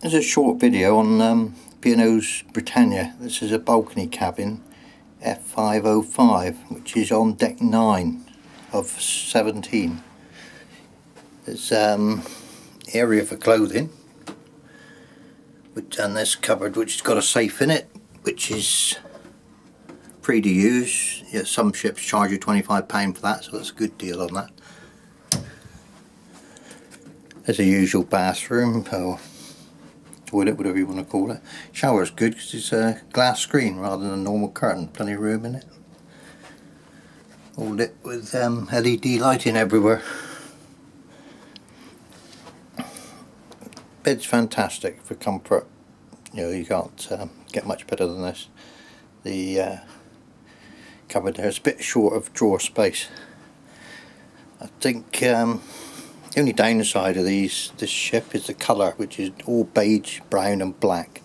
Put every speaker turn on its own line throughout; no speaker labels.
There's a short video on um, P&O's Britannia. This is a balcony cabin F505 which is on deck 9 of 17. There's um, area for clothing and this cupboard which has got a safe in it which is free to use. Yeah, some ships charge you £25 for that so that's a good deal on that. There's a usual bathroom or toilet, whatever you want to call it. Shower's good because it's a glass screen rather than a normal curtain. Plenty of room in it. All lit with um, LED lighting everywhere. Bed's fantastic for comfort. You know, you can't um, get much better than this. The uh, cupboard there is a bit short of drawer space. I think um, the only downside of these this ship is the colour which is all beige, brown and black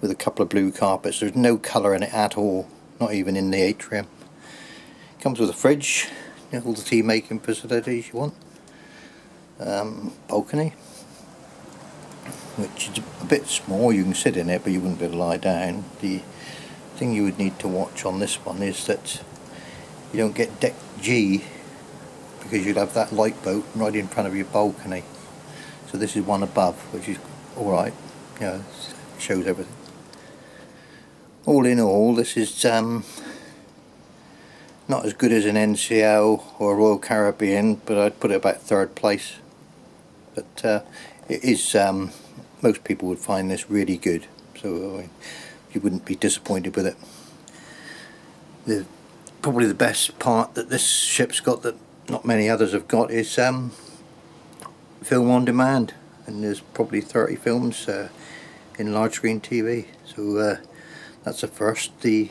with a couple of blue carpets. There's no colour in it at all, not even in the atrium. Comes with a fridge, you know, all the tea making facilities you want. Um, balcony, which is a bit small, you can sit in it but you wouldn't be able to lie down. The thing you would need to watch on this one is that you don't get deck G because you'll have that light boat right in front of your balcony. So this is one above which is alright you know shows everything. All in all this is um, not as good as an NCL or a Royal Caribbean but I'd put it about third place. But uh, it is um, most people would find this really good. So you wouldn't be disappointed with it. The probably the best part that this ship's got that not many others have got is um, film on demand. And there's probably 30 films uh, in large screen TV so uh, that's the first. The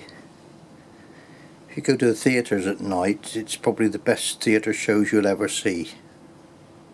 if you go to the theatres at night it's probably the best theatre shows you'll ever see